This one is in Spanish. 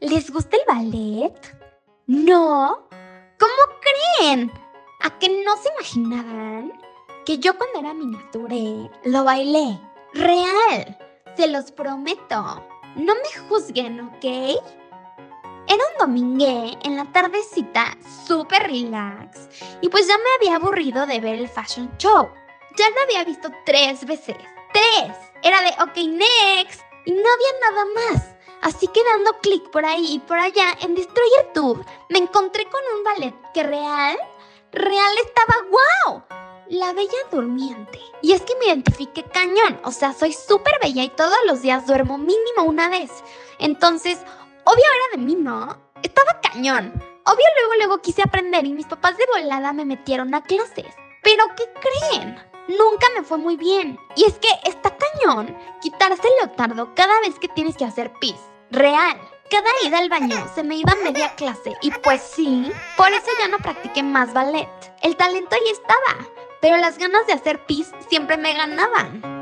¿Les gusta el ballet? ¿No? ¿Cómo creen? ¿A que no se imaginaban que yo cuando era miniature lo bailé? Real, se los prometo. No me juzguen, ¿ok? Era un domingue en la tardecita, súper relax, y pues ya me había aburrido de ver el fashion show. Ya lo había visto tres veces. ¡Tres! Era de, ok, next. Y no había nada más. Así que dando clic por ahí y por allá en Destroyer Tube, me encontré con un ballet que real, real estaba wow. La Bella Durmiente. Y es que me identifiqué cañón, o sea, soy súper bella y todos los días duermo mínimo una vez. Entonces, obvio era de mí, ¿no? Estaba cañón. Obvio luego luego quise aprender y mis papás de volada me metieron a clases. Pero ¿qué creen? Nunca me fue muy bien. Y es que está cañón quitarse el leotardo cada vez que tienes que hacer pis. Real. Cada ida al baño se me iba media clase y pues sí, por eso ya no practiqué más ballet. El talento ahí estaba, pero las ganas de hacer pis siempre me ganaban.